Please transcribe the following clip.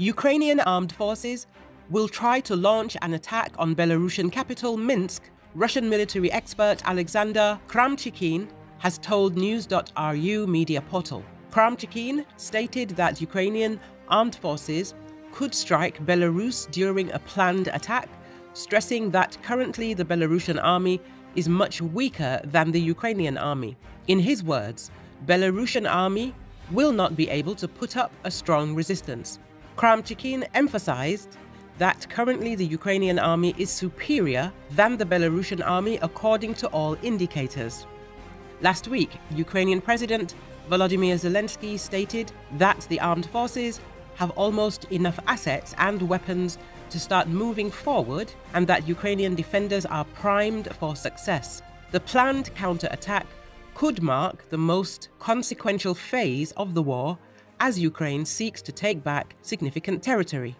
Ukrainian armed forces will try to launch an attack on Belarusian capital Minsk, Russian military expert Alexander Khramchikhin has told News.ru media portal. Khramchikhin stated that Ukrainian armed forces could strike Belarus during a planned attack, stressing that currently the Belarusian army is much weaker than the Ukrainian army. In his words, Belarusian army will not be able to put up a strong resistance. Khramchikhin emphasized that currently the Ukrainian army is superior than the Belarusian army according to all indicators. Last week, Ukrainian President Volodymyr Zelensky stated that the armed forces have almost enough assets and weapons to start moving forward and that Ukrainian defenders are primed for success. The planned counterattack could mark the most consequential phase of the war as Ukraine seeks to take back significant territory.